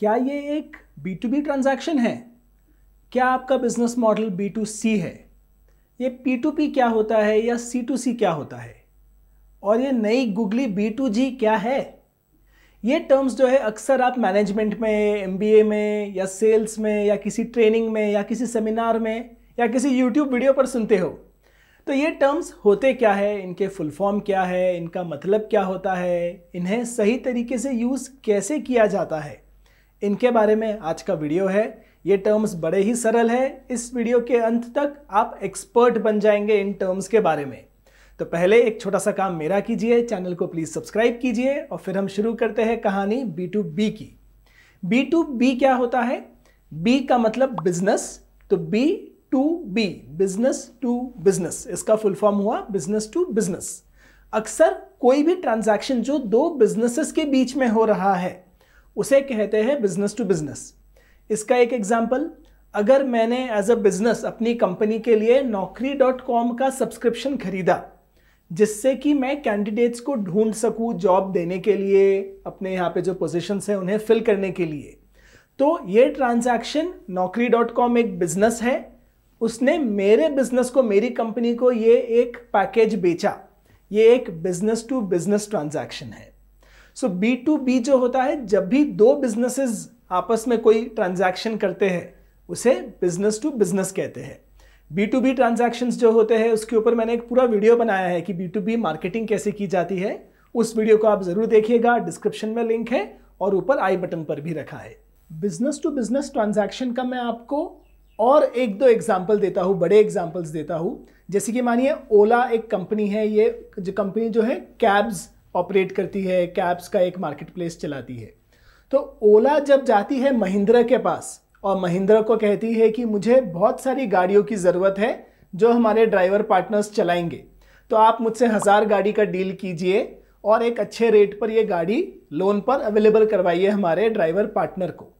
क्या ये एक बी टू बी ट्रांजैक्शन है? क्या आपका business model B to C है? ये पी टू पी क्या होता है या सी टू सी क्या होता है? और ये नई गूगली बी टू जी क्या है? ये टर्म्स जो है अक्सर आप मैनेजमेंट में एम बी ए में, या सेल्स में, या किसी ट्रेनिंग में, या किसी सेमिनार में, या किसी यूट्यूब वीडियो पर सुनते हो। तो ये टर्म्स होते क्या है? इनके फुल फॉर्म क्या है? इनका मतलब क्या होता है? इन्हें सही तरीके से यूज़ कैसे किया जाता है? इनके बारे में आज का वीडियो है। ये टर्म्स बड़े ही सरल है। इस वीडियो के अंत तक आप एक्सपर्ट बन जाएँगे इन टर्म्स के बारे में। तो पहले एक छोटा सा काम मेरा कीजिए। चैनल को प्लीज़ सब्सक्राइब कीजिए और फिर हम शुरू करते हैं कहानी बी टू बी की। बी टू बी क्या होता है? बी का मतलब बिज़नेस तो B to B business to business इसका फुल फॉर्म हुआ बिज़नेस टू बिज़नेस अक्सर कोई भी ट्रांजैक्शन जो दो बिजनेसेस के बीच में हो रहा है उसे कहते हैं बिज़नेस टू बिज़नेस इसका एक एग्ज़ाम्पल अगर मैंने एज अ बिज़नेस अपनी कंपनी के लिए नौकरी डॉट कॉम का सब्सक्रिप्शन खरीदा, जिससे कि मैं कैंडिडेट्स को ढूंढ सकूँ जॉब देने के लिए, अपने यहाँ पे जो पोजीशंस हैं उन्हें फिल करने के लिए. तो ये ट्रांजैक्शन नौकरी डॉट कॉम एक बिज़नेस है. उसने मेरे बिज़नेस को, मेरी कंपनी को ये एक पैकेज बेचा. ये एक बिज़नेस टू बिज़नेस ट्रांजैक्शन है. सो बी टू बी जो होता है, जब भी दो बिजनेसेस आपस में कोई ट्रांजैक्शन करते हैं, उसे बिज़नेस टू बिज़नेस कहते हैं। बी टू बी ट्रांजैक्शंस जो होते हैं, उसके ऊपर मैंने एक पूरा वीडियो बनाया है कि बी टू बी मार्केटिंग कैसे की जाती है। उस वीडियो को आप ज़रूर देखिएगा डिस्क्रिप्शन में लिंक है और ऊपर आई बटन पर भी रखा है। बिज़नेस टू बिज़नेस ट्रांजैक्शन का मैं आपको और एक दो एग्ज़ाम्पल देता हूँ, बड़े एग्जाम्पल्स देता हूँ। जैसे कि मानिए ओला एक कंपनी है, ये जो कंपनी जो है कैब्स ऑपरेट करती है कैब्स का एक मार्केट प्लेस चलाती है। तो ओला जब जाती है महिंद्रा के पास, और महिंद्रा को कहती है कि मुझे बहुत सारी गाड़ियों की ज़रूरत है जो हमारे ड्राइवर पार्टनर्स चलाएँगे तो आप मुझसे हज़ार गाड़ी का डील कीजिए, और एक अच्छे रेट पर ये गाड़ी लोन पर अवेलेबल करवाइए हमारे ड्राइवर पार्टनर को।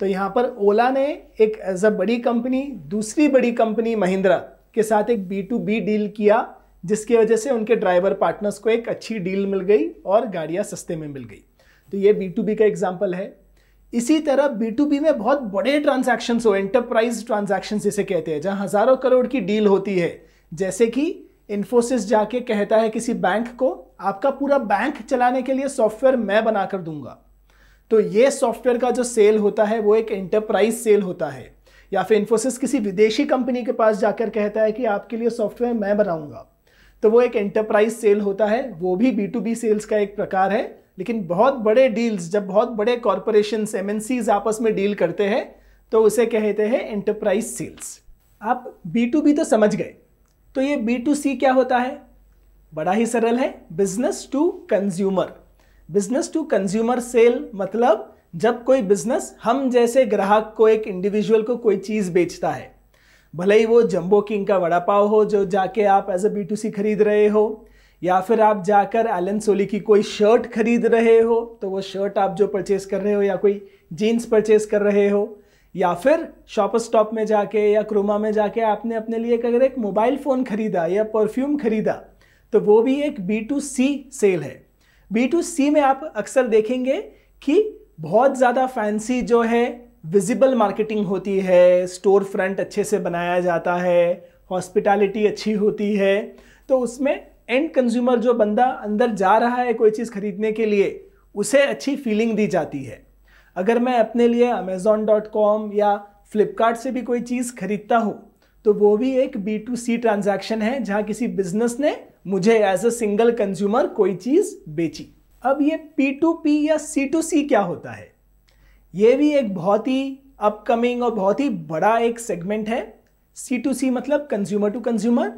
तो यहाँ पर ओला ने एक एज अ बड़ी कंपनी दूसरी बड़ी कंपनी महिंद्रा के साथ एक बी टू बी डील किया जिसकी वजह से उनके ड्राइवर पार्टनर्स को एक अच्छी डील मिल गई और गाड़ियाँ सस्ते में मिल गई। तो ये बी टू बी का एग्ज़ाम्पल है। इसी तरह बी टू बी में बहुत बड़े ट्रांजैक्शन हो एंटरप्राइज ट्रांजैक्शन जिसे कहते हैं, जहाँ हज़ारों करोड़ की डील होती है, जैसे कि इन्फोसिस जाके कहता है किसी बैंक को, आपका पूरा बैंक चलाने के लिए सॉफ्टवेयर मैं बनाकर दूँगा। तो ये सॉफ्टवेयर का जो सेल होता है, वो एक एंटरप्राइज सेल होता है। या फिर इन्फोसिस किसी विदेशी कंपनी के पास जाकर कहता है कि, आपके लिए सॉफ्टवेयर मैं बनाऊँगा। तो वो एक एंटरप्राइज सेल होता है, वो भी बी टू बी सेल्स का एक प्रकार है, लेकिन बहुत बड़े डील्स जब बहुत बड़े कॉरपोरेशन एम आपस में डील करते हैं तो उसे कहते हैं एंटरप्राइज सेल्स आप बी टू बी तो समझ गए तो ये बी टू सी क्या होता है? बड़ा ही सरल है business to consumer business to consumer sale मतलब जब कोई बिज़नेस हम जैसे ग्राहक को, एक इंडिविजुअल को कोई चीज़ बेचता है भले ही वो जम्बो किंग का वड़ा पाव हो जो जाके आप as a B to C खरीद रहे हो, या फिर आप जाकर एलन सोली की कोई शर्ट खरीद रहे हो तो वो शर्ट आप जो परचेस कर रहे हो या कोई जीन्स परचेस कर रहे हो, या फिर शॉपर स्टॉप में जाके या क्रोमा में जाके आपने अपने लिए अगर एक मोबाइल फ़ोन खरीदा या परफ्यूम खरीदा तो वो भी एक बी टू सी सेल है। बी टू सी में आप अक्सर देखेंगे कि बहुत ज़्यादा फैंसी जो है विजिबल मार्केटिंग होती है स्टोर फ्रंट अच्छे से बनाया जाता है हॉस्पिटैलिटी अच्छी होती है तो उसमें एंड कंज्यूमर जो बंदा अंदर जा रहा है कोई चीज़ खरीदने के लिए, उसे अच्छी फीलिंग दी जाती है। अगर मैं अपने लिए अमेजोन डॉट कॉम या फ्लिपकार्ट से भी कोई चीज़ खरीदता हूँ तो वो भी एक बी टू सी ट्रांजैक्शन है, जहाँ किसी बिज़नेस ने मुझे एज अ सिंगल कंज्यूमर कोई चीज़ बेची। अब ये पी टू पी या सी टू सी क्या होता है? ये भी एक बहुत ही अपकमिंग और बहुत ही बड़ा एक सेगमेंट है। सी टू सी मतलब consumer to consumer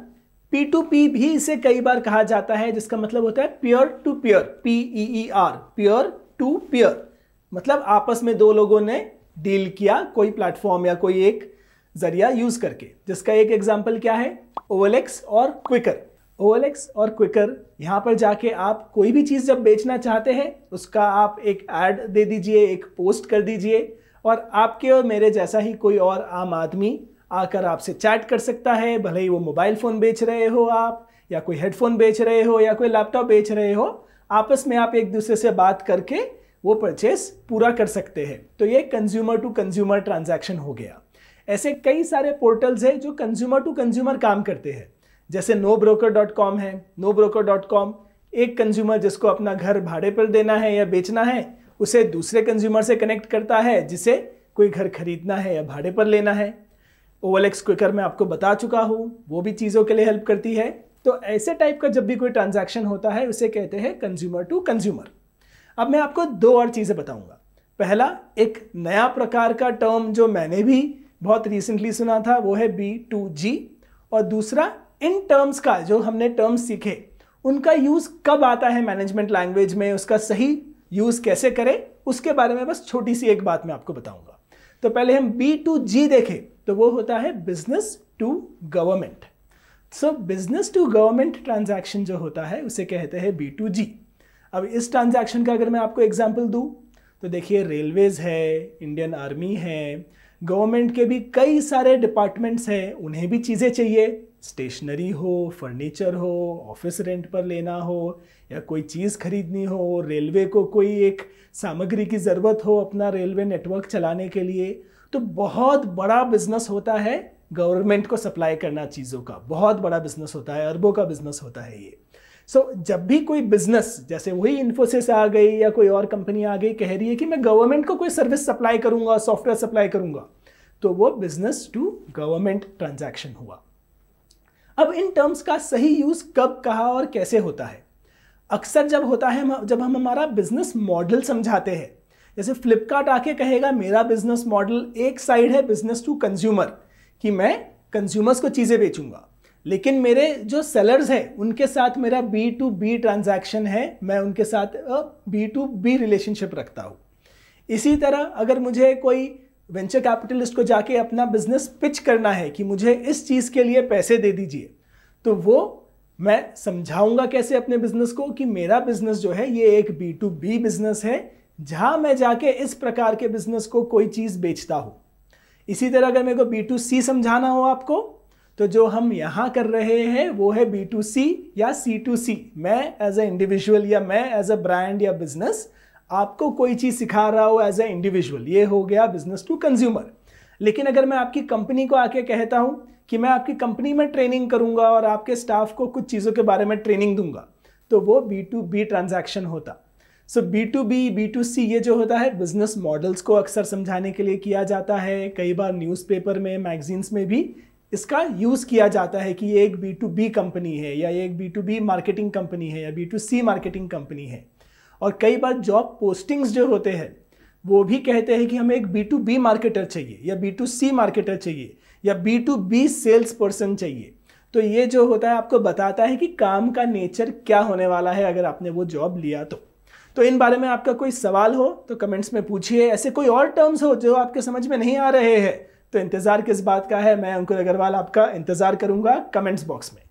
P to P भी इसे कई बार कहा जाता है, जिसका मतलब होता है pure to pure P E R pure to pure मतलब आपस में दो लोगों ने डील किया कोई प्लेटफॉर्म या कोई एक ज़रिया यूज़ करके। जिसका एक एग्ज़ाम्पल क्या है? ओवलेक्स और क्विकर ओएलएक्स और क्विकर, यहाँ पर जाके आप कोई भी चीज़ जब बेचना चाहते हैं, उसका आप एक ऐड दे दीजिए, एक पोस्ट कर दीजिए, और आपके और मेरे जैसा ही कोई और आम आदमी आकर आपसे चैट कर सकता है, भले ही वो मोबाइल फ़ोन बेच रहे हो आप, या कोई हेडफोन बेच रहे हो, या कोई लैपटॉप बेच रहे हो, आपस में आप एक दूसरे से बात करके वो परचेस पूरा कर सकते हैं। तो ये कंज्यूमर टू कंज्यूमर ट्रांजैक्शन हो गया। ऐसे कई सारे पोर्टल्स हैं जो कंज्यूमर टू कंज्यूमर काम करते हैं। जैसे नो ब्रोकर डॉट कॉम है नो ब्रोकर डॉट कॉम एक कंज्यूमर जिसको अपना घर भाड़े पर देना है या बेचना है, उसे दूसरे कंज्यूमर से कनेक्ट करता है, जिसे कोई घर खरीदना है या भाड़े पर लेना है। ओवल एक्स क्विकर मैं आपको बता चुका हूँ, वो भी चीज़ों के लिए हेल्प करती है। तो ऐसे टाइप का जब भी कोई ट्रांजैक्शन होता है, उसे कहते हैं कंज्यूमर टू कंज्यूमर अब मैं आपको दो और चीज़ें बताऊँगा। पहला, एक नया प्रकार का टर्म जो मैंने भी बहुत रिसेंटली सुना था, वो है बी टू जी और दूसरा इन टर्म्स का जो हमने टर्म्स सीखे, उनका यूज़ कब आता है मैनेजमेंट लैंग्वेज में, उसका सही यूज़ कैसे करें, उसके बारे में बस छोटी सी एक बात मैं आपको बताऊँगा। तो पहले हम बी टू जी देखें तो वो होता है business to government so business to government transaction जो होता है, उसे कहते हैं बी टू जी अब इस ट्रांजैक्शन का अगर मैं आपको एग्ज़ाम्पल दूँ तो देखिए रेलवेज़ है इंडियन आर्मी है गवर्नमेंट के भी कई सारे डिपार्टमेंट्स हैं, उन्हें भी चीज़ें चाहिए। स्टेशनरी हो फर्नीचर हो ऑफ़िस रेंट पर लेना हो, या कोई चीज़ खरीदनी हो रेलवे को कोई एक सामग्री की ज़रूरत हो अपना रेलवे नेटवर्क चलाने के लिए तो बहुत बड़ा बिज़नेस होता है गवर्नमेंट को सप्लाई करना चीज़ों का। बहुत बड़ा बिज़नेस होता है, अरबों का बिज़नेस होता है ये। सो so, जब भी कोई बिज़नेस जैसे वही इन्फोसिस आ गई या कोई और कंपनी आ गई कह रही है कि मैं गवर्नमेंट को कोई सर्विस सप्लाई करूँगा सॉफ्टवेयर सप्लाई करूँगा तो वो बिज़नेस टू गवर्नमेंट ट्रांजैक्शन हुआ। अब इन टर्म्स का सही यूज़ कब कहा और कैसे होता है? अक्सर जब होता है जब हम हमारा बिज़नेस मॉडल समझाते हैं जैसे फ्लिपकार्ट आके कहेगा मेरा बिज़नेस मॉडल एक साइड है बिज़नेस टू कंज्यूमर कि मैं कंज्यूमर्स को चीज़ें बेचूँगा। लेकिन मेरे जो सेलर्स हैं, उनके साथ मेरा बी टू बी ट्रांजैक्शन है, मैं उनके साथ बी टू बी रिलेशनशिप रखता हूँ। इसी तरह अगर मुझे कोई वेंचर कैपिटलिस्ट को जाके अपना बिज़नेस पिच करना है कि मुझे इस चीज़ के लिए पैसे दे दीजिए तो वो मैं समझाऊँगा कैसे अपने बिज़नेस को कि मेरा बिज़नेस जो है, ये एक बी टू बी बिज़नेस है, जहाँ मैं जाके इस प्रकार के बिज़नेस को कोई चीज़ बेचता हूँ। इसी तरह अगर मेरे को बी टू सी समझाना हो आपको तो जो हम यहाँ कर रहे हैं, वो है बी टू सी या सी टू सी मैं एज ए इंडिविजुअल या मैं एज अ ब्रांड या बिज़नेस आपको कोई चीज़ सिखा रहा हो एज ए इंडिविजुअल ये हो गया बिज़नेस टू कंज्यूमर लेकिन अगर मैं आपकी कंपनी को आके कहता हूँ कि मैं आपकी कंपनी में ट्रेनिंग करूँगा और आपके स्टाफ को कुछ चीज़ों के बारे में ट्रेनिंग दूँगा तो वो बी टू बी ट्रांजैक्शन होता। So B to B B to C ये जो होता है बिज़नेस मॉडल्स को अक्सर समझाने के लिए किया जाता है, कई बार न्यूज़पेपर में मैगजीन्स में भी इसका यूज़ किया जाता है कि ये एक बी टू बी कंपनी है या एक B to B marketing company है या B to C marketing company है। और कई बार जॉब पोस्टिंग्स जो होते हैं, वो भी कहते हैं कि हमें एक बी टू बी मार्केटर चाहिए या बी टू सी मार्केटर चाहिए या B to B sales person चाहिए। तो ये जो होता है, आपको बताता है कि काम का नेचर क्या होने वाला है अगर आपने वो जॉब लिया तो। तो इन बारे में आपका कोई सवाल हो तो कमेंट्स में पूछिए। ऐसे कोई और टर्म्स हो जो आपके समझ में नहीं आ रहे हैं तो इंतज़ार किस बात का है? मैं अंकुर अग्रवाल आपका इंतज़ार करूँगा कमेंट्स बॉक्स में।